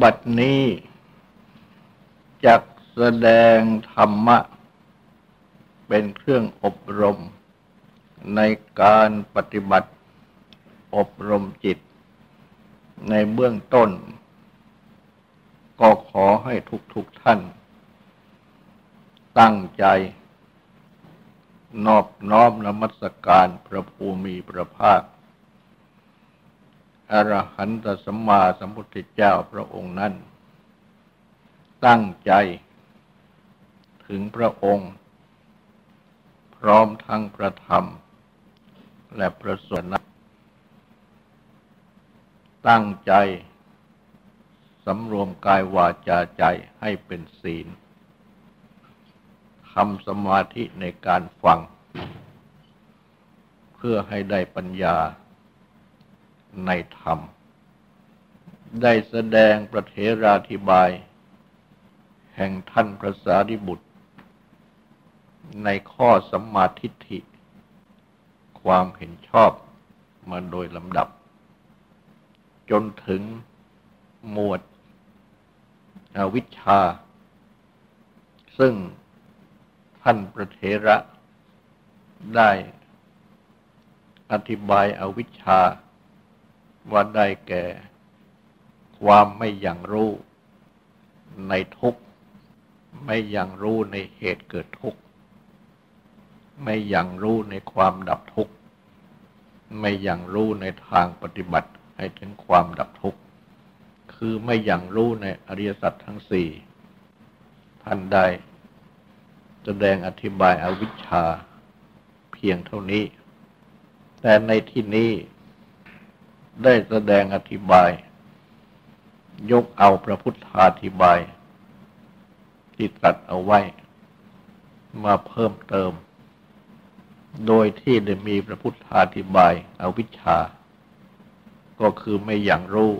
บัดนี้จักแสดงธรรมะ เป็นเครื่องอบรม ในการปฏิบัติอบรมจิต ในเบื้องต้น ก็ขอให้ทุกๆทท่าน ตั้งใจ นอบน้อมนมัสการพระภูมิพระภาค อรหันตสัมมาสัมพุทธเจ้าพระองค์นั้น ตั้งใจ ถึงพระองค์ พร้อมทั้งพระธรรม และพระสนะตั้งใจสำรวมกายวาจาใจให้เป็นศีลทำสมาธิในการฟัง เพื่อให้ได้ปัญญา ในธรรม ได้แสดงประเทราธิบาย แห่งท่านพระสารีบุตร ในข้อสัมมาทิฏฐิ ความเห็นชอบมาโดยลำดับ จนถึงหมวดอวิชชา ซึ่งท่านประเทระได้อธิบายอาวิชชา ว่าได้แก่ ความไม่อย่างรู้ในทุกข์ ไม่อย่างรู้ในเหตุเกิดทุกข์ ไม่อย่างรู้ในความดับทุกข์ ไม่อย่างรู้ในทางปฏิบัติให้ถึงความดับทุกข์ คือไม่อย่างรู้ในอริยสัจทั้งสี่ท่านได้แสดงอธิบายอวิชชาเพียงเท่านี้ แต่ในที่นี้ ได้แสดงอธิบาย ยกเอาพระพุทธาธิบาย ที่ตรัสเอาไว้ มาเพิ่มเติม โดยที่ได้มีพระพุทธาธิบายอาวิชชา ก็คือไม่อย่างรู้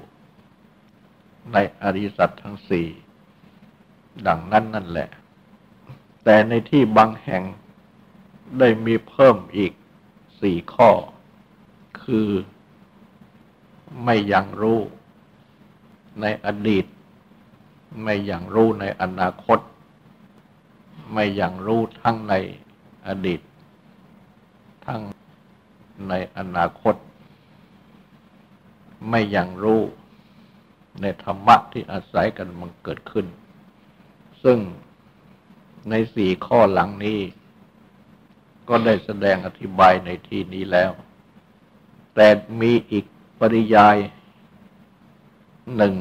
ในอริสัตทั้งสี่ดังนั้นนั่นแหละ แต่ในที่บางแห่งได้มีเพิ่มอีกสี่ข้อ คือ ไม่ยังรู้ในอดีต ไม่ยังรู้ในอนาคต ไม่ยังรู้ทั้งในอดีต ทั้งในอนาคต ไม่ยังรู้ในธรรมะที่อาศัยกันมันเกิดขึ้น ซึ่งในสี่ข้อหลังนี้ ก็ได้แสดงอธิบายในที่นี้แล้ว แต่มีอีก ปริยายหนึ่ง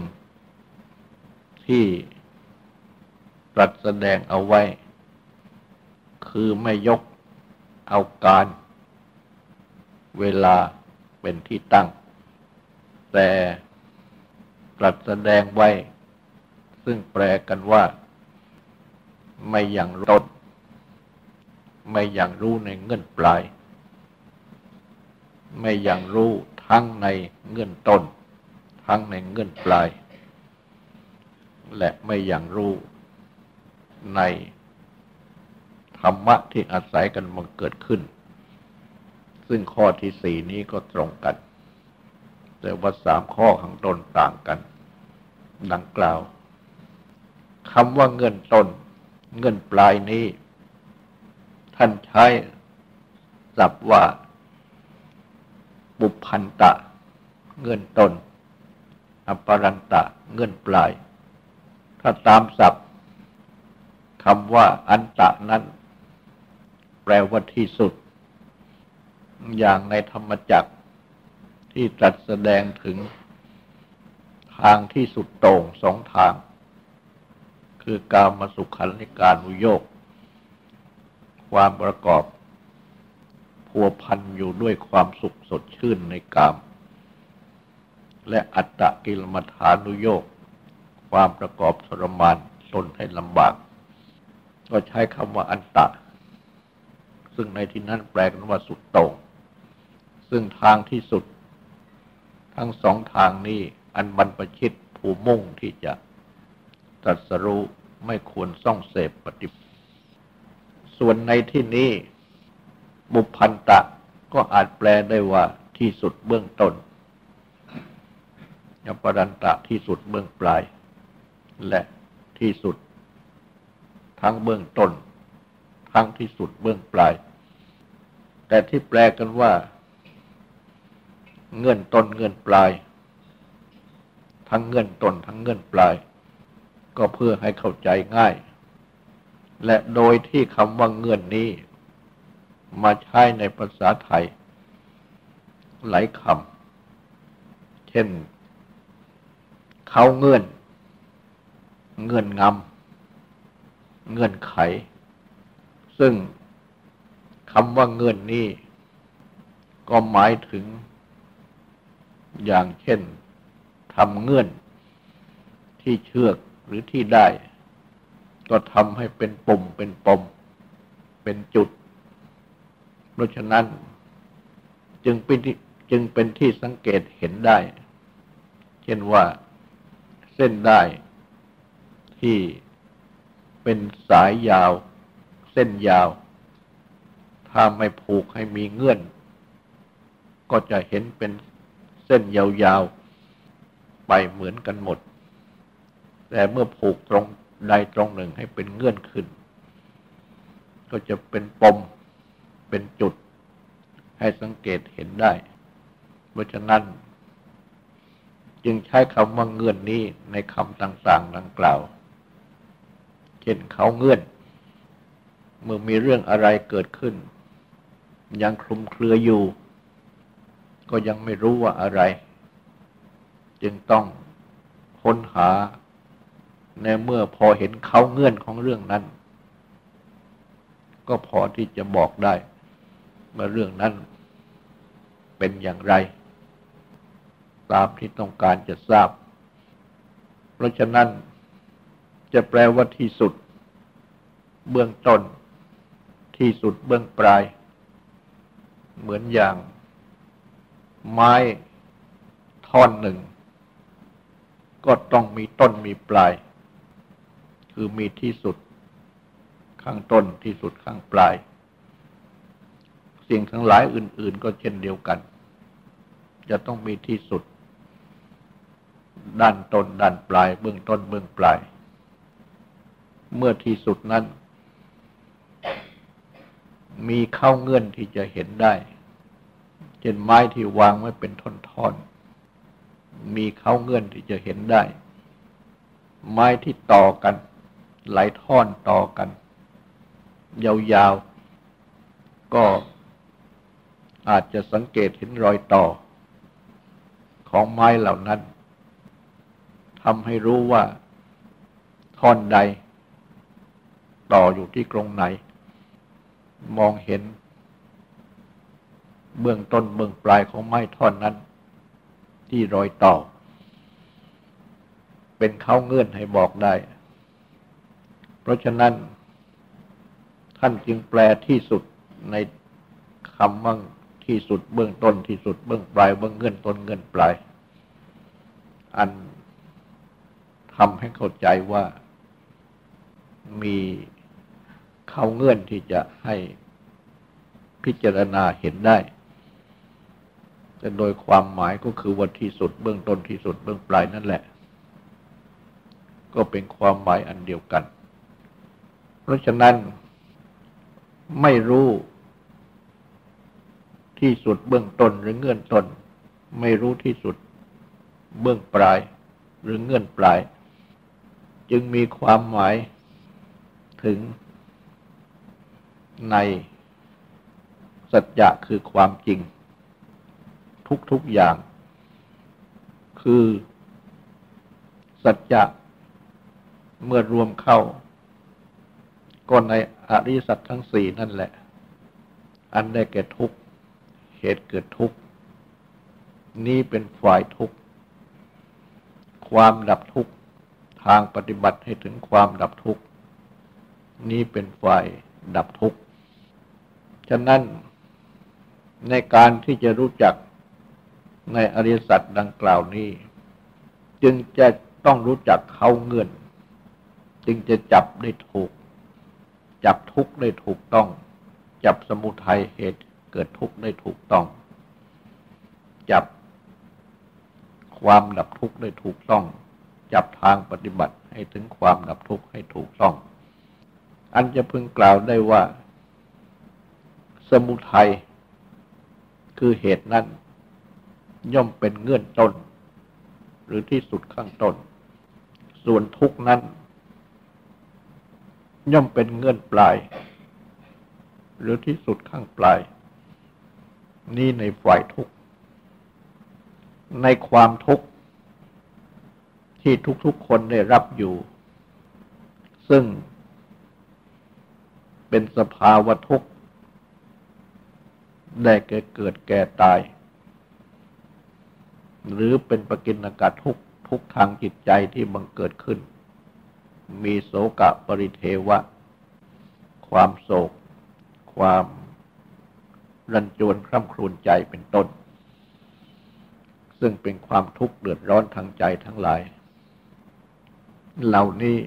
ที่ตรัสแสดงเอาไว้ คือไม่ยกเอาการ เวลาเป็นที่ตั้ง แต่ตรัสแสดงไว้ ซึ่งแปลกันว่า ไม่อย่างต้นไม่อย่างรู้ในเงื่อนปลาย ไม่อย่างรู้ ทั้งในเงื่อนต้น ทั้งในเงื่อนปลาย และไม่อย่างรู้ในธรรมะที่อาศัยกันมันเกิดขึ้น ซึ่งข้อที่สี่นี้ก็ตรงกัน แต่ว่าสามข้อข้างต้นต่างกัน ดังกล่าวคำว่าเงื่อนต้น เงินปลายนี้ ท่านใช้ศัพท์ว่า บุพันตะ เงินต้นอปรันตะ เงินปลาย ถ้าตามศัพท์คำว่าอันตะนั้น แปลว่าที่สุด อย่างในธรรมจักรที่ตรัสแสดงถึงทางที่สุดโต่งสองทาง คือกามาสุขันในการุโยก ความประกอบ พัวพันอยู่ด้วยความสุขสดชื่นในกาม และอัตตะกิลมัฐานุโยกความประกอบทรมานตนให้ลำบาก ก็ใช้คำว่าอันตะ ซึ่งในที่นั้นแปลกันว่าสุดโต่งซึ่งทางที่สุด ทั้งสองทางนี้อันบรรพชิตผู้มุ่งที่จะตรัสรู้ไม่ควรส่องเสพปฏิส่วนในที่นี้ บุพันตะก็อาจแปลได้ว่าที่สุดเบื้องต้นยปรันตะที่สุดเบื้องปลาย และที่สุด ทั้งเบื้องต้น ทั้งที่สุดเบื้องปลาย แต่ที่แปลกันว่า เงื่อนต้นเงื่อนปลาย ทั้งเงื่อนต้นทั้งเงื่อนปลาย ก็เพื่อให้เข้าใจง่าย และโดยที่คำว่าเงื่อนนี้ มาใช้ในภาษาไทย หลายคำ เช่น เขาเงื่อน เงื่อนงำ เงื่อนไข ซึ่งคำว่าเงื่อนนี้ ก็หมายถึง อย่างเช่นทำเงื่อน ที่เชือกหรือที่ได้ ก็ทำให้เป็นปุ่มเป็นปม เป็นจุด ราะฉะนั้น จึงเป็นจึงเป็นที่สังเกตเห็นได้ เช่นว่าเส้นได้ที่เป็นสายยาว เส้นยาว ถ้าไม่ผูกให้มีเงื่อน ก็จะเห็นเป็นเส้นยาวๆ ไปเหมือนกันหมด แต่เมื่อผูกตรงใดตรงหนึ่งให้เป็นเงื่อนขึ้น ก็จะเป็นปม เป็นจุด ให้สังเกตเห็นได้ เพราะฉะนั้น จึงใช้คำว่าเงื่อนนี้ในคำต่างๆดังกล่าว เช่นเขาเงื่อน เมื่อมีเรื่องอะไรเกิดขึ้น ยังคลุมเครืออยู่ ก็ยังไม่รู้ว่าอะไร จึงต้องค้นหาในเมื่อพอเห็นเขาเงื่อนของเรื่องนั้น ก็พอที่จะบอกได้ ว่าเรื่องนั้นเป็นอย่างไร ตามที่ต้องการจะทราบ เพราะฉะนั้นจะแปลว่าที่สุด เบื้องต้น ที่สุดเบื้องปลาย เหมือนอย่าง ไม้ท่อนหนึ่ง ก็ต้องมีต้นมีปลาย คือมีที่สุดข้างต้นที่สุดข้างปลาย สิ่งทั้งหลายอื่น ๆ ก็เช่นเดียวกัน จะต้องมีที่สุด ด้านต้นด้านปลาย เบื้องต้นเบื้องปลาย เมื่อที่สุดนั้น มีเข้าเงื่อนที่จะเห็นได้เช่นไม้ที่วางไว้เป็นท่อนๆ มีเข้าเงื่อนที่จะเห็นได้ ไม้ที่ต่อกัน หลายท่อนต่อกัน ยาวๆ ก็ อาจจะสังเกตเห็นรอยต่อ ของไม้เหล่านั้นทำให้รู้ว่าท่อนใด ต่ออยู่ที่กรงไหน มองเห็น เบื้องต้นเบื้องปลายของไม้ท่อนนั้น ที่รอยต่อ เป็นเข้าเงื่อนให้บอกได้ เพราะฉะนั้น ท่านจึงแปลที่สุดในคำว่า ที่สุดเบื้องต้นที่สุดเบื้องปลายเบื้องเงื่อนต้นเงื่อนปลาย อันทำให้เข้าใจว่ามีเข้าเงื่อนที่จะให้พิจารณาเห็นได้ แต่โดยความหมายก็คือว่าที่สุดเบื้องต้นที่สุดเบื้องปลายนั่นแหละ ก็เป็นความหมายอันเดียวกัน เพราะฉะนั้นไม่รู้ ที่สุดเบื้องต้นหรือเงื่อนต้น ไม่รู้ที่สุดเบื้องปลายหรือเงื่อนปลาย จึงมีความหมายถึงในสัจจะคือความจริง ทุกๆอย่าง คือ สัจจะเมื่อรวมเข้า ก็ในอริสัจทั้งสี่นั่นแหละ อันได้แก่ทุก เหตุเกิดทุกข์ นี้เป็นฝ่ายทุกข์ ความดับทุกข์ ทางปฏิบัติให้ถึงความดับทุกข์ นี้เป็นฝ่ายดับทุกข์ ฉะนั้นในการที่จะรู้จักในอริยสัจดังกล่าวนี้ จึงจะต้องรู้จักเข้าเงื่อน จึงจะจับได้ถูก จับทุกข์ได้ถูกต้อง จับสมุทัยเหตุ เกิดทุกข์ได้ถูกต้อง จับความดับทุกข์ได้ถูกต้อง จับทางปฏิบัติให้ถึงความดับทุกข์ให้ถูกต้อง อันจะพึงกล่าวได้ว่า สมุทัยคือเหตุนั้น ย่อมเป็นเงื่อนต้น หรือที่สุดข้างต้น ส่วนทุกนั้น ย่อมเป็นเงื่อนปลาย หรือที่สุดข้างปลาย นี่ในฝ่ายทุกในความทุกข์ ที่ทุกๆคนได้รับอยู่ ซึ่งเป็นสภาวะทุกข์ ได้แก่เกิดแก่ตาย หรือเป็นปกินกาทุกทุกทางจิตใจที่บังเกิดขึ้น มีโศกะปริเทวะ ความโศก ความ รันจวนคร่ำครวญใจเป็นต้น ซึ่งเป็นความทุกข์เดือดร้อนทางใจทั้งหลาย เหล่านี้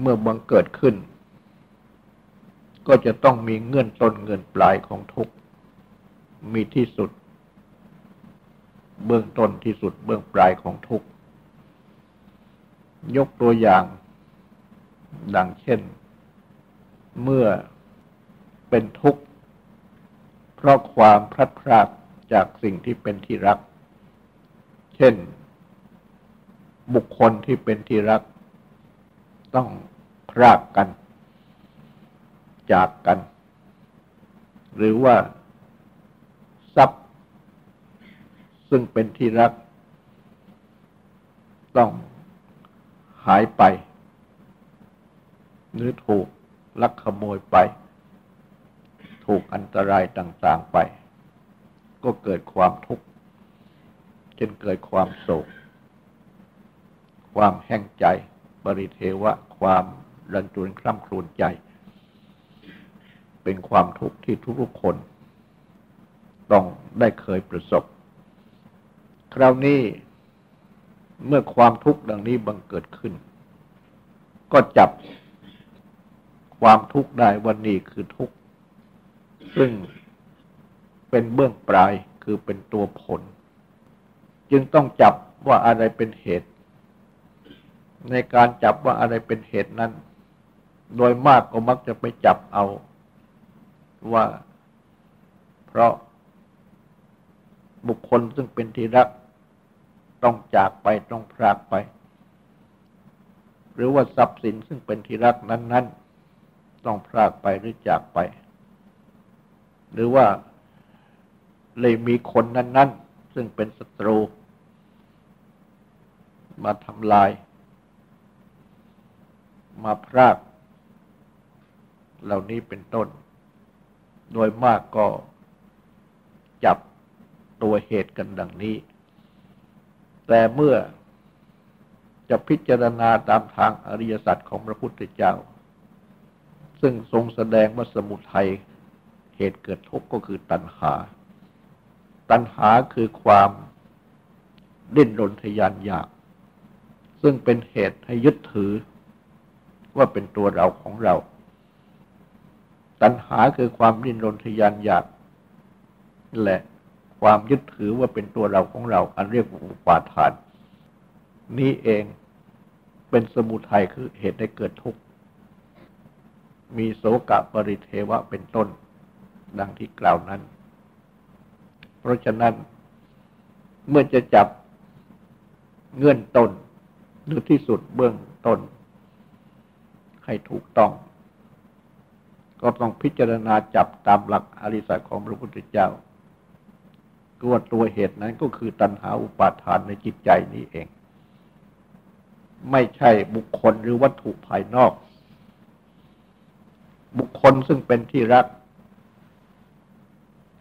เมื่อบังเกิดขึ้น ก็จะต้องมีเงื่อนต้นเงื่อนปลายของทุกมีที่สุด เบื้องต้นที่สุดเบื้องปลายของทุกยกตัวอย่าง ดังเช่น เมื่อเป็นทุกข์ เพราะความพลัดพรากจากสิ่งที่เป็นที่รัก เช่น บุคคลที่เป็นที่รัก ต้องพรากกัน จากกัน หรือว่า ทรัพย์ ซึ่งเป็นที่รัก ต้องหายไป หรือถูกลักขโมยไป ถูกอันตรายต่างๆไป ก็เกิดความทุกข์จนเกิดความโศก ความแห้งใจ บริเทวะ ความรันจวนคร่ำครวญใจ เป็นความทุกข์ที่ทุกๆคน ต้องได้เคยประสบ คราวนี้เมื่อความทุกข์ดังนี้บังเกิดขึ้น ก็จับความทุกข์ได้วันนี้คือทุกข์ ซึ่งเป็นเบื้องปลายคือเป็นตัวผล จึงต้องจับว่าอะไรเป็นเหตุ ในการจับว่าอะไรเป็นเหตุนั้น โดยมากก็มักจะไปจับเอาว่า เพราะบุคคลซึ่งเป็นที่รักต้องจากไปต้องพรากไป หรือว่าทรัพย์สินซึ่งเป็นที่รักนั้น ๆ ต้องพรากไปหรือจากไป หรือว่าเลยมีคนนั้น ๆ ซึ่งเป็นศัตรู มาทำลาย มาพรากเหล่านี้เป็นต้น โดยมากก็จับตัวเหตุกันดังนี้ แต่เมื่อจะพิจารณาตามทางอริยสัจของพระพุทธเจ้า ซึ่งทรงแสดงว่าสมุทัย เหตุเกิดทุกข์ก็คือตัณหา ตัณหาคือความดิ้นรนทยานอยาก ซึ่งเป็นเหตุให้ยึดถือ ว่าเป็นตัวเราของเรา ตัณหาคือความดิ้นรนทยานอยากและความยึดถือว่าเป็นตัวเราของเรา อันเรียกว่าอุปาทาน นี้เองเป็นสมุทัยคือเหตุให้เกิดทุกข์ มีโสกะปริเทวะเป็นต้น ดังที่กล่าวนั้น เพราะฉะนั้นเมื่อจะจับเงื่อนต้นหรือที่สุดเบื้องต้น ให้ถูกต้อง ก็ต้องพิจารณาจับตามหลักอริสัของพระพุทธเจ้าตัวตัวเหตุนั้นก็คือตัณหาอุปาทานในจิตใจนี้เอง ไม่ใช่บุคคลหรือวัตถุภายนอก บุคคลซึ่งเป็นที่รัก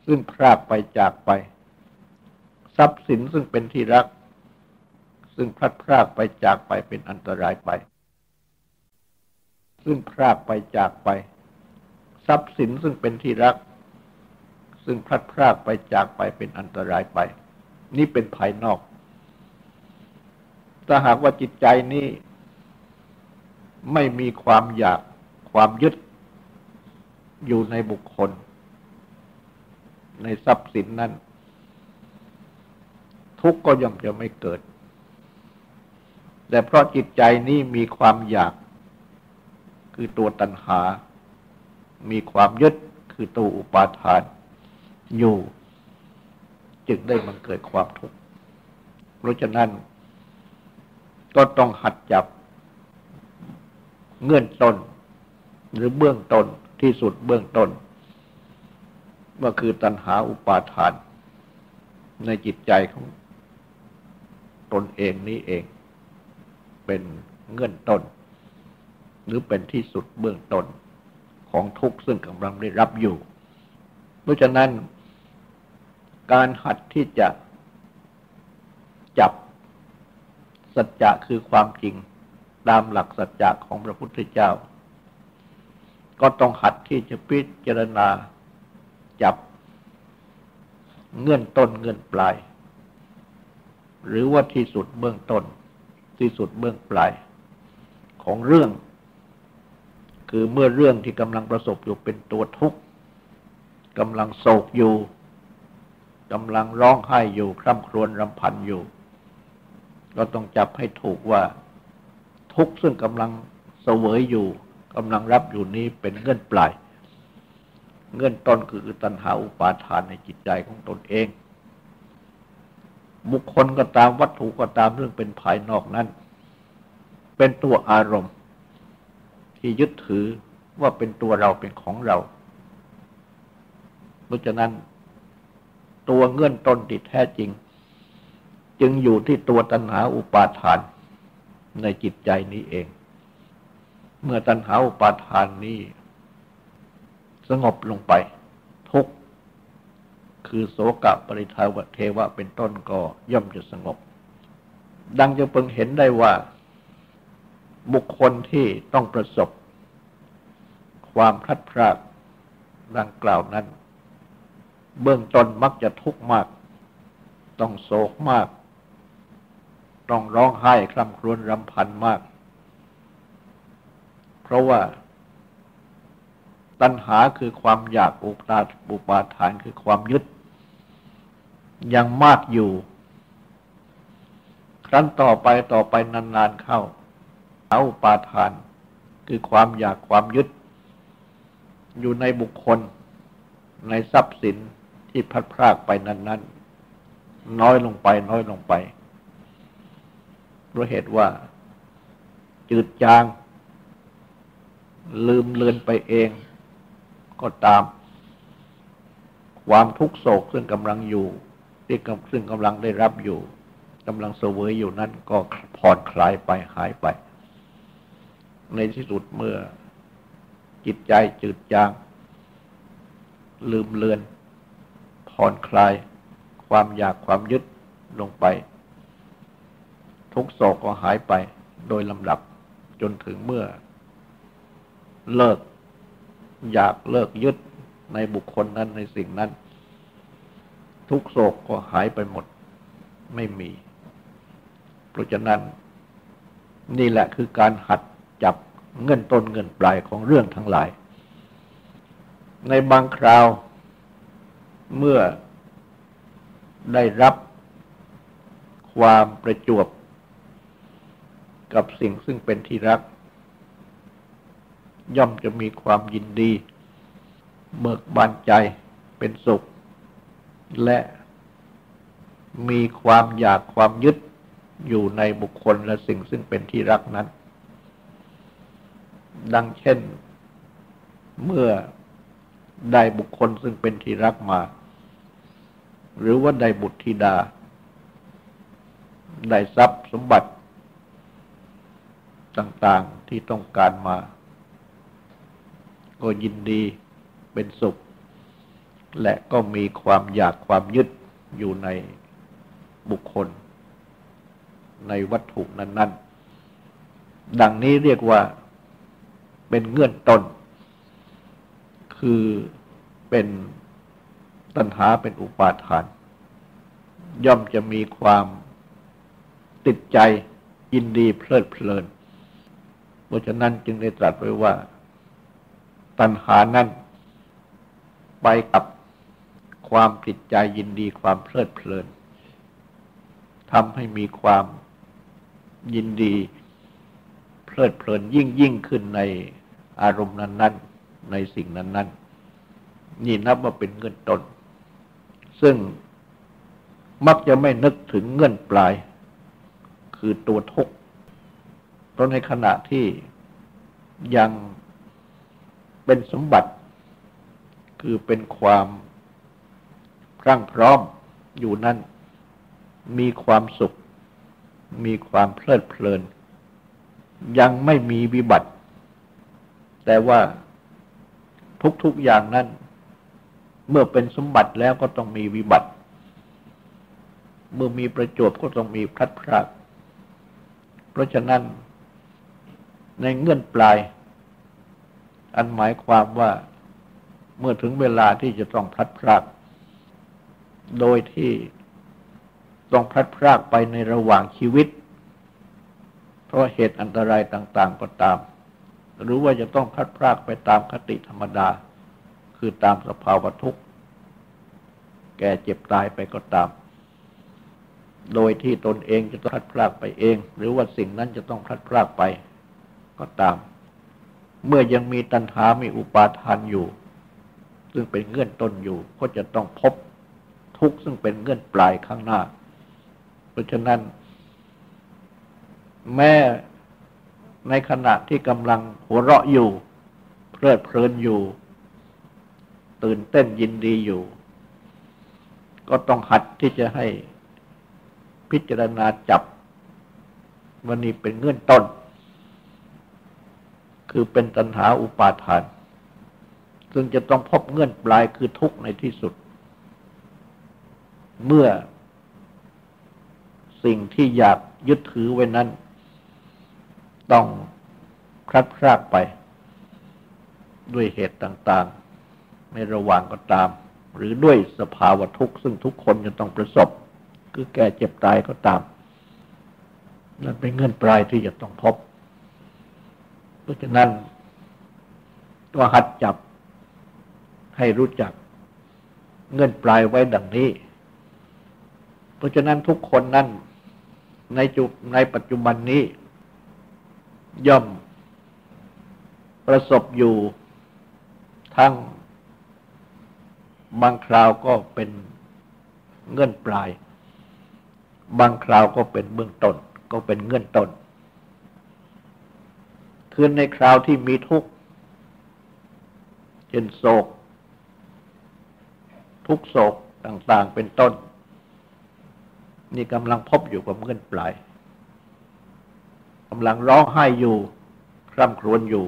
ซึ่งพรากไปจากไป ทรัพย์สินซึ่งเป็นที่รัก ซึ่งพลัดพรากไปจากไปเป็นอันตรายไป ซึ่งพรากไปจากไป ทรัพย์สินซึ่งเป็นที่รัก ซึ่งพลัดพรากไปจากไปเป็นอันตรายไป นี่เป็นภายนอกถ้าหากว่าจิตใจนี้ไม่มีความอยากความยึดอยู่ในบุคคล ในทรัพย์สินนั้น ทุกข์ก็ย่อมจะไม่เกิด แต่เพราะจิตใจนี้มีความอยากคือตัวตัณหา มีความยึดคือตัวอุปาทาน อยู่ จึงได้มันเกิดความทุกข์เพราะฉะนั้น ก็ต้องหัดจับเงื่อนต้น หรือเบื้องต้นที่สุดเบื้องต้น ว่าคือตัณหาอุปาทาน ในจิตใจของตนเองนี้เอง เป็นเงื่อนต้น หรือเป็นที่สุดเบื้องต้นของทุกข์ซึ่งกำลังได้รับอยู่ เพราะฉะนั้น การหัดที่จะจับสัจจะคือความจริงตามหลักสัจจะของพระพุทธเจ้า ก็ต้องหัดที่จะพิจารณา จับ เงื่อนต้นเงื่อนปลาย หรือว่าที่สุดเบื้องต้น ที่สุดเบื้องปลาย ของเรื่อง คือเมื่อเรื่องที่กำลังประสบอยู่เป็นตัวทุกข์กำลังโศกอยู่กำลังร้องไห้อยู่คร่ำครวญรำพันอยู่ ก็ต้องจับให้ถูกว่า ทุกข์ซึ่งกำลังเสวยอยู่กำลังรับอยู่นี้เป็นเงื่อนปลาย เงื่อนต้นคือตัณหาอุปาทานในจิตใจของตนเอง บุคคลก็ตามวัตถุก็ตามเรื่องเป็นภายนอกนั้น เป็นตัวอารมณ์ ที่ยึดถือว่าเป็นตัวเราเป็นของเรา เพราะฉะนั้น ตัวเงื่อนต้นที่แท้จริง จึงอยู่ที่ตัวตัณหาอุปาทานในจิตใจนี้เอง เมื่อตัณหาอุปาทานนี้ สงบลงไป ทุกคือโสกะปริทาวเทวะเป็นต้นก็ย่อมจะสงบ ดังจะเพิ่งเห็นได้ว่า บุคคลที่ต้องประสบ ความพลัดพรากดังกล่าวนั้น เบื้องต้นมักจะทุกข์มาก ต้องโศกมาก ต้องร้องไห้คร่ำครวญรำพันมาก เพราะว่า ตัณหาคือความอยากอุปาอุปาทานคือความยึด ยังมากอยู่ ครั้นต่อไปต่อไปนานๆเข้า เอาปาทาน คือความอยากความยึด อยู่ในบุคคล ในทรัพย์สินที่พัดพรากไปนั้นๆ น้อยลงไป น้อยลงไปเพราะเหตุว่า จืดจาง ลืมเลือนไปเอง ก็ตาม ความทุกโศกซึ่งกำลังอยู่ที่ซึ่งกำลังได้รับอยู่กำลังเสวยอยู่นั้นก็ผ่อนคลายไปหายไป ในที่สุดเมื่อจิตใจจืดจาง ลืมเลือน ผ่อนคลาย ความอยากความยึดลงไป ทุกโศกก็หายไปโดยลำดับจนถึงเมื่อเลิก อยากเลิกยึดในบุคคลนั้นในสิ่งนั้น ทุกโศกก็หายไปหมดไม่มี เพราะฉะนั้น นี่แหละคือการหัดจับเงินต้นเงินปลายของเรื่องทั้งหลาย ในบางคราวเมื่อได้รับความประจวบกับสิ่งซึ่งเป็นที่รัก ย่อมจะมีความยินดี เบิกบานใจเป็นสุข และมีความอยากความยึดอยู่ในบุคคลและสิ่งซึ่งเป็นที่รักนั้น ดังเช่น เมื่อได้บุคคลซึ่งเป็นที่รักมา หรือว่าได้บุตรธิดา ได้ทรัพย์สมบัติต่างๆที่ต้องการมา ก็ยินดีเป็นสุข และก็มีความอยากความยึดอยู่ในบุคคล ในวัตถุนั้น ๆ ดังนี้เรียกว่าเป็นเงื่อนต้น คือเป็นตัณหาเป็นอุปาทาน ย่อมจะมีความติดใจยินดีเพลิดเพลิน เพราะฉะนั้นจึงได้ตรัสไว้ว่า ตัณหานั้นไปกับความติดใจยินดีความเพลิดเพลินทำให้มีความยินดี เพลิดเพลินยิ่งยิ่งขึ้นในอารมณ์นั้น ๆ ในสิ่งนั้น ๆ นี่นับว่าเป็นเงื่อนต้น ซึ่งมักจะไม่นึกถึงเงื่อนปลาย คือตัวทุกข์เพราะในขณะที่ยัง เป็นสมบัติ คือเป็นความรั่งพร้อมอยู่นั้นมีความสุข มีความเพลิดเพลิน ยังไม่มีวิบัติ แต่ว่าทุกๆอย่างนั้น เมื่อเป็นสมบัติแล้วก็ต้องมีวิบัติ เมื่อมีประจวบก็ต้องมีพลัดพราก เพราะฉะนั้นในเงื่อนปลาย อันหมายความว่าเมื่อถึงเวลาที่จะต้องพลัดพราก โดยที่ต้องพลัดพรากไปในระหว่างชีวิต เพราะเหตุอันตรายต่าง ๆ ก็ตาม หรือว่าจะต้องพลัดพรากไปตามคติธรรมดา คือตามสภาวะทุกข์ แก่เจ็บตายไปก็ตาม โดยที่ตนเองจะต้องพลัดพรากไปเอง หรือว่าสิ่งนั้นจะต้องพลัดพรากไปก็ตาม เมื่อยังมีตัณหา มีอุปาทานอยู่ ซึ่งเป็นเงื่อนต้นอยู่ ก็จะต้องพบทุกข์ซึ่งเป็นเงื่อนปลายข้างหน้า เพราะฉะนั้น แม้ในขณะที่กำลังหัวเราะอยู่ เพลิดเพลินอยู่ ตื่นเต้นยินดีอยู่ ก็ต้องหัดที่จะให้พิจารณาจับวันนี้เป็นเงื่อนต้น คือเป็นตัณหาอุปาทาน ซึ่งจะต้องพบเงื่อนปลายคือทุกข์ในที่สุด เมื่อสิ่งที่อยากยึดถือไว้นั้น ต้องพลัดพรากไป ด้วยเหตุต่างๆในระหว่างก็ตาม หรือด้วยสภาวะทุกข์ ซึ่งทุกคนจะต้องประสบ คือแก่เจ็บตายก็ตาม นั่นเป็นเงื่อนปลายที่จะต้องพบ เพราะฉะนั้นก็หัดจับให้รู้จักเงื่อนปลายไว้ดังนี้ เพราะฉะนั้นทุกคนนั้นในจุในปัจจุบันนี้ ย่อมประสบอยู่ทั้งบางคราวก็เป็นเงื่อนปลาย บางคราวก็เป็นเบื้องต้นก็เป็นเงื่อนต้น คือในคราวที่มีทุกข์เช่นโศก ทุกโศกต่างๆเป็นต้น นี่กำลังพบอยู่กับเงื่อนปลายกำลังร้องไห้อยู่คร่ำครวญอยู่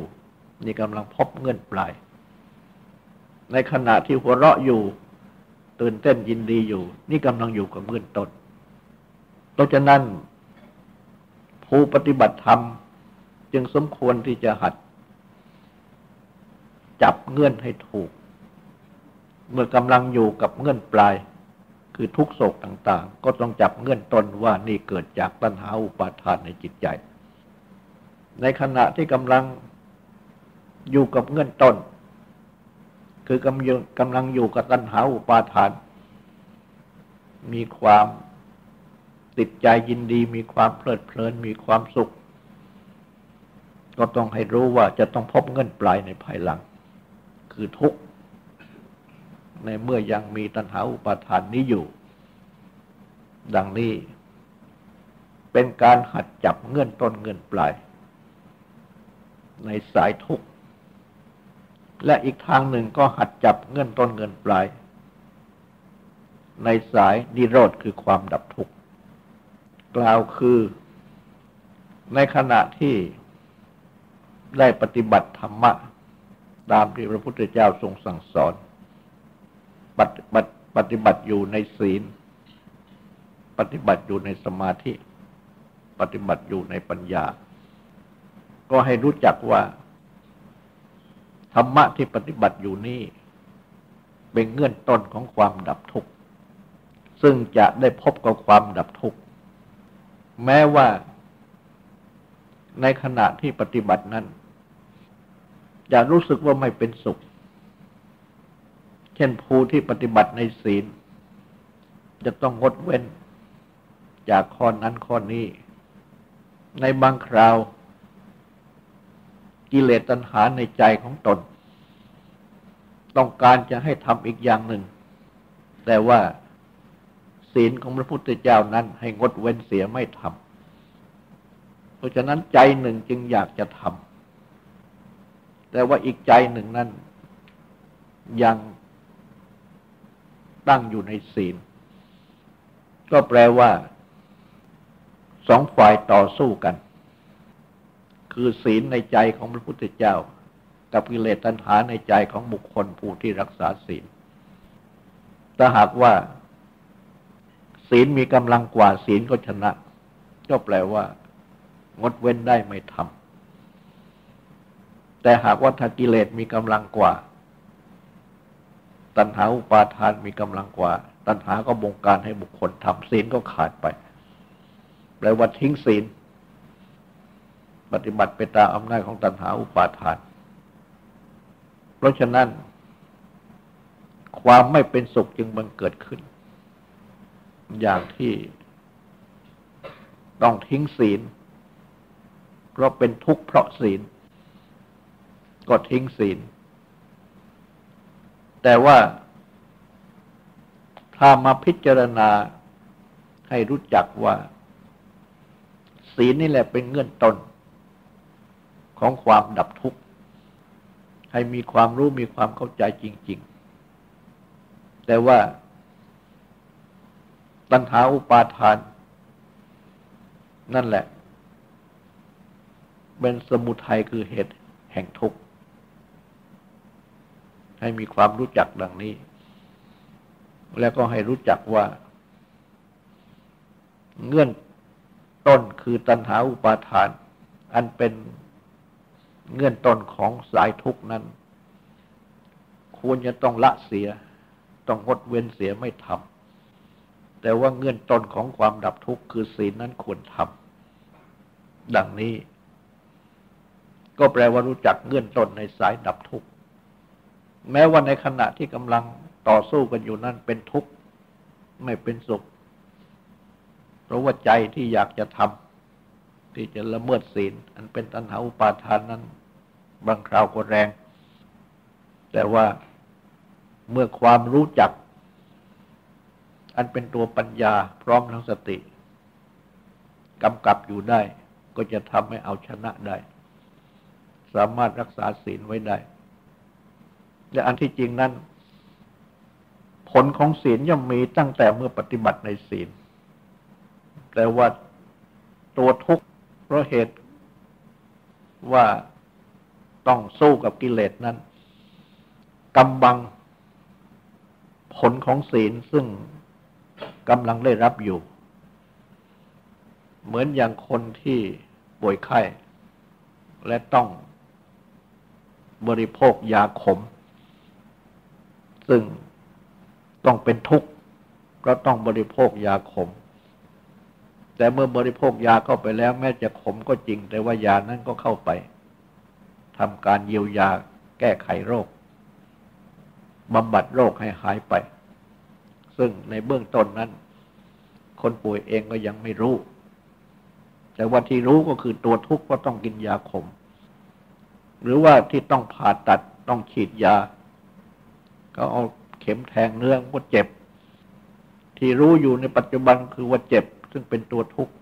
นี่กำลังพบเงื่อนปลาย ในขณะที่หัวเราะอยู่ ตื่นเต้นยินดีอยู่ นี่กำลังอยู่กับเงื่อนต้นเพราะฉะนั้นผู้ปฏิบัติธรรม จึงสมควรที่จะหัด จับเงื่อนให้ถูก เมื่อกำลังอยู่กับเงื่อนปลาย คือทุกโศกต่าง ๆ ก็ต้องจับเงื่อนต้นว่านี่เกิดจากปัญหาอุปาทานในจิตใจ ในขณะที่กำลังอยู่กับเงื่อนต้น คือกำลังกำลังอยู่กับตัณหาอุปาทาน มีความติดใจยินดี มีความเพลิดเพลิน มีความสุข ก็ต้องให้รู้ว่าจะต้องพบเงื่อนปลายในภายหลัง คือทุกข์ในเมื่อยังมีตัณหาอุปาทานนี้อยู่ ดังนี้ เป็นการหัดจับเงื่อนต้นเงื่อนปลาย ในสายทุกข์ และอีกทางหนึ่งก็หัดจับเงื่อนต้นเงื่อนปลาย ในสายนิโรธคือความดับทุกข์ กล่าวคือ ในขณะที่ ได้ปฏิบัติธรรมะ ตามที่พระพุทธเจ้าทรงสั่งสอน ปฏิบัติปฏิบัติอยู่ในศีล ปฏิบัติอยู่ในสมาธิ ปฏิบัติอยู่ในปัญญา ก็ให้รู้จักว่า ธรรมะที่ปฏิบัติอยู่นี่ เป็นเงื่อนต้นของความดับทุกข์ ซึ่งจะได้พบกับความดับทุกข์ แม้ว่า ในขณะที่ปฏิบัตินั้น จะรู้สึกว่าไม่เป็นสุข เช่นผู้ที่ปฏิบัติในศีล จะต้องงดเว้น จากข้อนั้นข้อนี้ ในบางคราว กิเลสตัณหาในใจของตน ต้องการจะให้ทำอีกอย่างหนึ่ง แต่ว่าศีลของพระพุทธเจ้านั้นให้งดเว้นเสียไม่ทำ เพราะฉะนั้นใจหนึ่งจึงอยากจะทำแต่ว่าอีกใจหนึ่งนั้นยังตั้งอยู่ในศีล ก็แปลว่า สองฝ่ายต่อสู้กัน คือศีลในใจของพระพุทธเจ้า กับกิเลสตัณหาในใจของบุคคลผู้ที่รักษาศีลถ้าหากว่า ศีลมีกำลังกว่าศีลก็ชนะ ก็แปลว่า งดเว้นได้ไม่ทำแต่หากว่าถ้ากิเลสมีกำลังกว่า ตัณหาอุปาทานมีกำลังกว่า ตัณหาก็บงการให้บุคคลทำศีลก็ขาดไปแปลว่าทิ้งศีล ปฏิบัติไปตามอำนาจของตัณหาอุปาทาน เพราะฉะนั้น ความไม่เป็นสุขจึงบังเกิดขึ้น อย่างที่ต้องทิ้งศีล เพราะเป็นทุกข์เพราะศีล ก็ทิ้งศีล แต่ว่าถ้ามาพิจารณาให้รู้จักว่า ศีลนี่แหละเป็นเงื่อนต้น ของความดับทุกข์ ให้มีความรู้มีความเข้าใจจริง ๆ แต่ว่าตัณหาอุปาทาน นั่นแหละ เป็นสมุทัยคือเหตุแห่งทุกข์ให้มีความรู้จักดังนี้ แล้วก็ให้รู้จักว่า เงื่อนต้นคือตัณหาอุปาทาน อันเป็นเงื่อนต้นของสายทุกนั้น ควรจะต้องละเสีย ต้องงดเว้นเสียไม่ทำแต่ว่าเงื่อนต้นของความดับทุกข์คือศีลนั้นควรทำดังนี้ ก็แปลว่ารู้จักเงื่อนต้นในสายดับทุกข์แม้ว่าในขณะที่กำลังต่อสู้กันอยู่นั้นเป็นทุกข์ไม่เป็นสุข เพราะว่าใจที่อยากจะทำที่จะละเมิดศีล อันเป็นตัณหาอุปาทานนั้น บางคราวก็แรง แต่ว่าเมื่อความรู้จัก อันเป็นตัวปัญญาพร้อมทั้งสติกำกับอยู่ได้ ก็จะทำให้เอาชนะได้ สามารถรักษาศีลไว้ได้ และอันที่จริงนั้น ผลของศีลย่อมมีตั้งแต่เมื่อปฏิบัติในศีล แต่ว่าตัวทุกข์เพราะเหตุว่าต้องสู้กับกิเลสนั้นกำบังผลของศีลซึ่งกำลังได้รับอยู่ เหมือนอย่างคนที่ป่วยไข้ และต้อง บริโภคยาขม ซึ่งต้องเป็นทุกข์เพราะต้องบริโภคยาขม แต่เมื่อบริโภคยาเข้าไปแล้ว แม้จะขมก็จริง แต่ว่ายานั้นก็เข้าไปทำการเยียวยาแก้ไขโรคบำบัดโรคให้หายไป ซึ่งในเบื้องต้นนั้น คนป่วยเองก็ยังไม่รู้ แต่ว่าที่รู้ก็คือตัวทุกข์ก็ต้องกินยาขม หรือว่าที่ต้องผ่าตัดต้องฉีดยาเขาเอาเข็มแทงเนื้อก็เจ็บ ที่รู้อยู่ในปัจจุบันคือว่าเจ็บ ซึ่งเป็นตัวทุกข์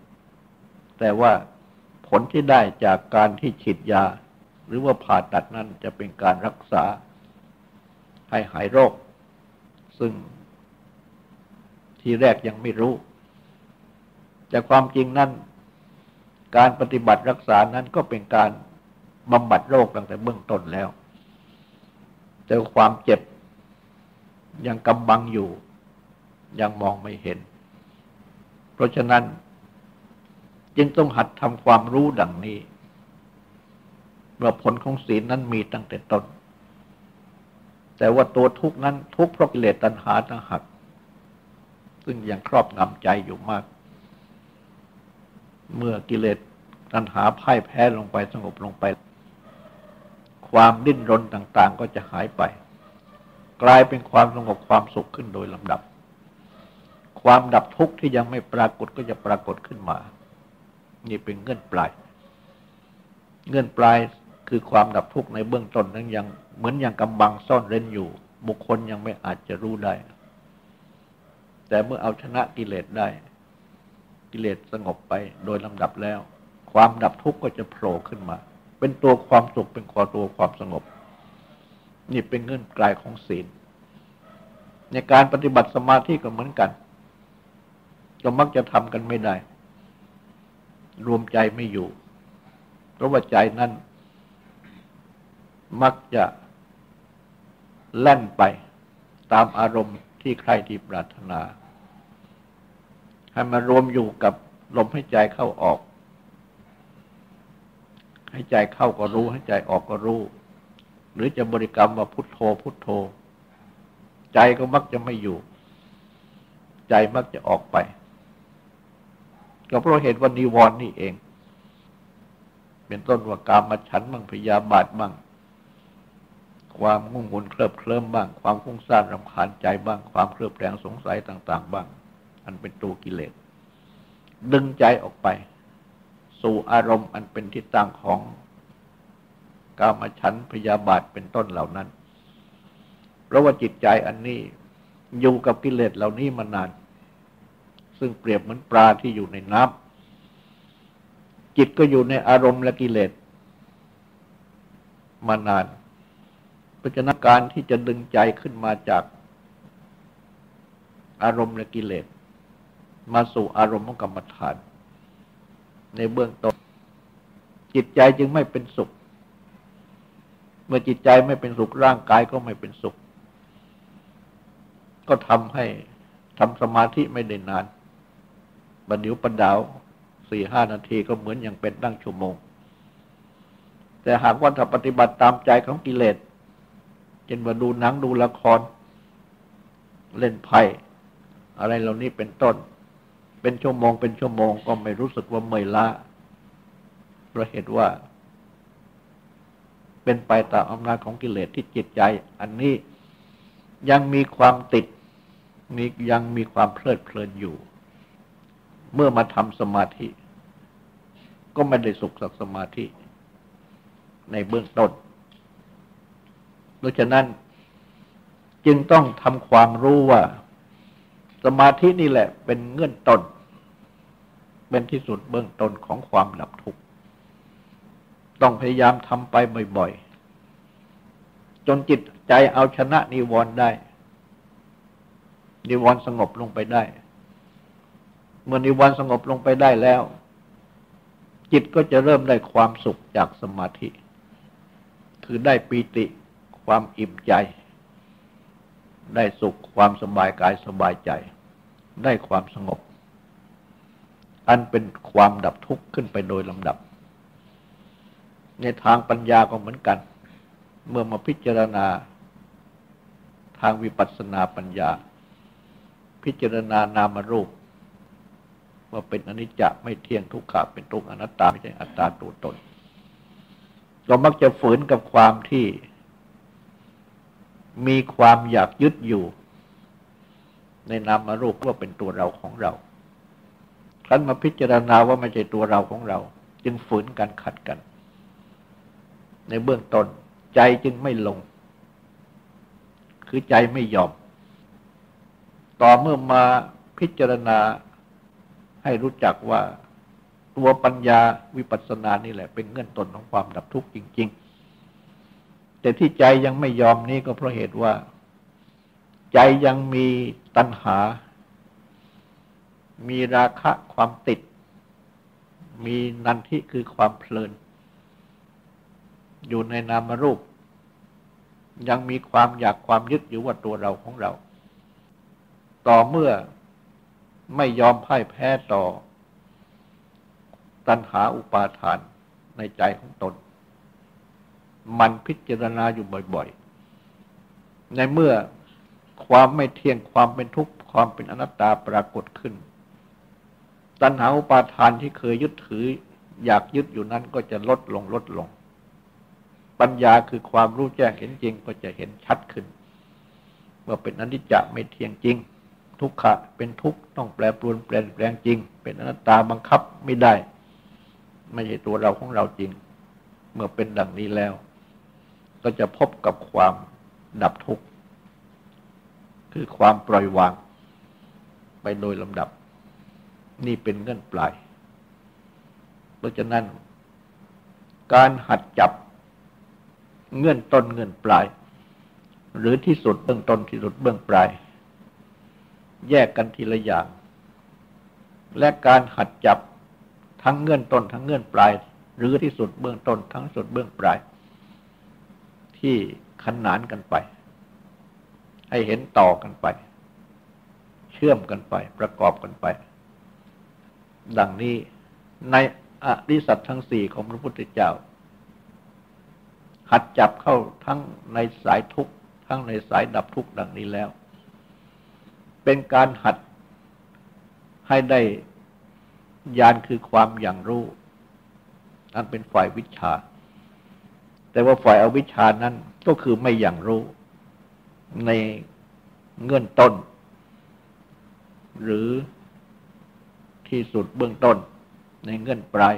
แต่ว่าผลที่ได้จากการที่ฉีดยา หรือว่าผ่าตัดนั้นจะเป็นการรักษาให้หายโรค ซึ่งทีแรกยังไม่รู้ แต่ความจริงนั้น การปฏิบัติรักษานั้นก็เป็นการ บำบัดโรคตั้งแต่เบื้องต้นแล้ว แต่ความเจ็บยังกำบังอยู่ ยังมองไม่เห็น เพราะฉะนั้น จึงต้องหัดทำความรู้ดังนี้ว่าผลของศีลนั้นมีตั้งแต่ต้น แต่ว่าตัวทุกนั้นทุกเพราะกิเลสตัณหาตั้งหักซึ่งยังครอบงำใจอยู่มาก เมื่อกิเลสตัณหาพ่ายแพ้ลงไปสงบลงไป ความดิ้นรนต่าง ๆ ก็จะหายไป กลายเป็นความสงบความสุขขึ้นโดยลำดับ ความดับทุกข์ที่ยังไม่ปรากฏก็จะปรากฏขึ้นมา นี่เป็นเงื่อนปลาย เงื่อนปลายคือความดับทุกข์ในเบื้องต้นนั้นยังเหมือนยังกำบังซ่อนเร้นอยู่ บุคคลยังไม่อาจจะรู้ได้ แต่เมื่อเอาชนะกิเลสได้ กิเลสสงบไปโดยลำดับแล้ว ความดับทุกข์ก็จะโผล่ขึ้นมา เป็นตัวความสุขเป็นคอตัวความสงบ นี่เป็นเงื่อนไกลของศีล ในการปฏิบัติสมาธิก็เหมือนกันก็มักจะทำกันไม่ได้ รวมใจไม่อยู่ เพราะว่าใจนั้น มักจะแล่นไปตามอารมณ์ที่ใครที่ปรารถนา ให้มารวมอยู่กับลมให้ใจเข้าออก ให้ใจเข้าก็รู้ให้ใจออกก็รู้ หรือจะบริกรรมว่าพุทโธ พุทโธ ใจก็มักจะไม่อยู่ ใจมักจะออกไป ก็เพราะเหตุว่านิวรณ์นี่เอง เป็นต้นว่ากามมาฉันบ้างพยาบาทบ้างความงุ่งงุนเคลิบเคลิ้มบ้าง ความฟุ้งซ่านรำคาญใจบ้าง ความเครือบแคลงสงสัยต่าง ๆ บ้าง อันเป็นตัวกิเลส ดึงใจออกไป สู่อารมณ์อันเป็นที่ตั้งของกามฉันพยาบาทเป็นต้นเหล่านั้น เพราะว่าจิตใจอันนี้อยู่กับกิเลสเหล่านี้มานาน ซึ่งเปรียบเหมือนปลาที่อยู่ในน้ำจิตก็อยู่ในอารมณ์และกิเลสมานาน เพราะฉะนั้นการที่จะดึงใจขึ้นมาจากอารมณ์และกิเลส มาสู่อารมณ์ของกรรมฐาน ในเบื้องต้นจิตใจจึงไม่เป็นสุข เมื่อจิตใจไม่เป็นสุขร่างกายก็ไม่เป็นสุข ก็ทำให้ทำสมาธิไม่ได้นานบันดิวปันดาวสี่ห้านาทีก็เหมือนอย่างเป็นตั้งชั่วโมง แต่หากว่าถ้าปฏิบัติตามใจของกิเลสเช่นว่าดูหนังดูละคร เล่นไพ่อะไรเหล่านี้เป็นต้น เป็นชั่วโมง เป็นชั่วโมงก็ไม่รู้สึกว่าเมื่อยล้าเพราะเหตุว่า เป็นไปตามอำนาจของกิเลสที่จิตใจ อันนี้ยังมีความติดมียังมีความเพลิดเพลินอยู่ เมื่อมาทำสมาธิ ก็ไม่ได้สุขสักสมาธิ ในเบื้องต้นดังนั้นจึงต้องทำความรู้ว่า สมาธินี่แหละเป็นเงื่อนต้น เป็นที่สุดเบื้องต้นของความดับทุกข์ ต้องพยายามทำไปบ่อยๆ จนจิตใจเอาชนะนิวรณ์ได้ นิวรณ์สงบลงไปได้ เมื่อนิวรณ์สงบลงไปได้แล้ว จิตก็จะเริ่มได้ความสุขจากสมาธิ คือได้ปีติความอิ่มใจ ได้สุขความสบายกายสบายใจ ได้ความสงบ อันเป็นความดับทุกข์ขึ้นไปโดยลำดับ ในทางปัญญาก็เหมือนกัน เมื่อมาพิจารณาทางวิปัสสนาปัญญา พิจารณานามรูป ว่าเป็นอนิจจะไม่เที่ยงทุกขะเป็นทุกอนัตตาไม่ใช่อัตตาตัวตน เรามักจะฝืนกับความที่ มีความอยากยึดอยู่ ในนามรูปว่าเป็นตัวเราของเรา ครั้นมาพิจารณาว่าไม่ใช่ตัวเราของเรา จึงฝืนกันขัดกัน ในเบื้องต้นใจจึงไม่ลง คือใจไม่ยอม ต่อเมื่อมาพิจารณาให้รู้จักว่าตัวปัญญาวิปัสสนานี่แหละ เป็นเงื่อนต้นของความดับทุกข์จริง ๆ แต่ที่ใจยังไม่ยอมนี้ก็เพราะเหตุว่า ใจยังมีตัณหา มีราคะความติด มีนันทิคือความเพลิน อยู่ในนามรูป ยังมีความอยากความยึดอยู่ว่าตัวเราของเรา ต่อเมื่อไม่ยอมพ่ายแพ้ต่อ ตัณหาอุปาทานในใจของตน มันพิจารณาอยู่บ่อยๆ ในเมื่อความไม่เที่ยงความเป็นทุกข์ความเป็นอนัตตาปรากฏขึ้น ตัณหาอุปาทานที่เคยยึดถือ อยากยึดอยู่นั้นก็จะลดลงลดลง ปัญญาคือความรู้แจ้งเห็นจริงก็จะเห็นชัดขึ้น เมื่อเป็นอนิจจะไม่เที่ยงจริง ทุกขะเป็นทุกข์ต้องแปรปรวนเปลี่ยนแปลงจริง เป็นอนัตตาบังคับไม่ได้ ไม่ใช่ตัวเราของเราจริง เมื่อเป็นดังนี้แล้ว ก็จะพบกับความดับทุกข์คือความปล่อยวาง ไปโดยลำดับ นี่เป็นเงื่อนปลาย เพราะฉะนั้น การหัดจับเงื่อนต้นเงื่อนปลาย หรือที่สุดเบื้องต้นที่สุดเบื้องปลาย แยกกันทีละอย่าง และการหัดจับทั้งเงื่อนต้นทั้งเงื่อนปลาย หรือที่สุดเบื้องต้น ทั้งสุดเบื้องปลาย ที่ขนานกันไป ให้เห็นต่อกันไป เชื่อมกันไปประกอบกันไป ดังนี้ในอริสัตทั้งสี่ของพระพุทธเจ้าหัดจับเข้าทั้งในสายทุกข์ทั้งในสายดับทุกข์ดังนี้แล้ว เป็นการหัดให้ได้ญาณคือความอย่างรู้นั่นเป็นฝ่ายวิชา แต่ว่าฝ่ายอวิชานั้นก็คือไม่อย่างรู้ ในเงื่อนต้น หรือ ที่สุดเบื้องต้น ในเงื่อนปลาย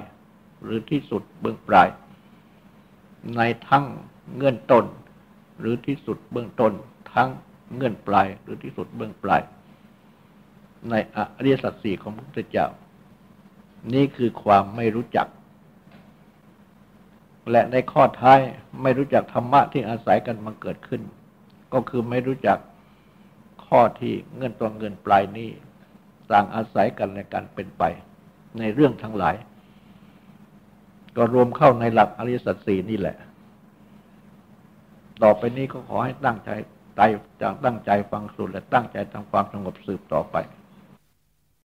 หรือที่สุดเบื้องปลาย ในทั้งเงื่อนต้น หรือที่สุดเบื้องต้น ทั้งเงื่อนปลายหรือที่สุดเบื้องปลาย ในอริยสัจสี่ของพระพุทธเจ้า นี่คือความไม่รู้จัก และในข้อท้ายไม่รู้จักธรรมะที่อาศัยกันมาเกิดขึ้น ก็คือไม่รู้จักข้อที่เงื่อนตัวเงินปลายนี้ ต่างอาศัยกันในการเป็นไป ในเรื่องทั้งหลาย ก็รวมเข้าในหลักอริยสัจสี่นี่แหละ ต่อไปนี้ก็ขอให้ตั้งใจใจจากตั้งใจฟังสุดและตั้งใจทำความสงบสืบต่อไป